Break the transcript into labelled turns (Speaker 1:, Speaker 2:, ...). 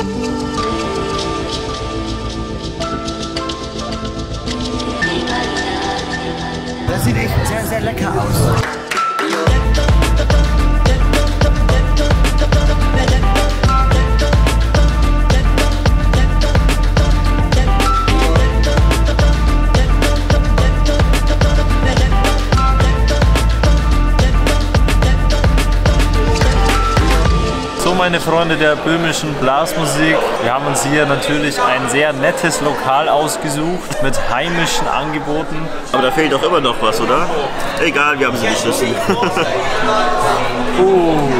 Speaker 1: Das sieht echt sehr, sehr lecker aus.
Speaker 2: Meine Freunde der böhmischen Blasmusik, wir haben uns hier natürlich ein sehr nettes Lokal ausgesucht mit heimischen Angeboten.
Speaker 3: Aber da fehlt doch immer noch was, oder? Egal, wir haben sie geschissen.
Speaker 4: So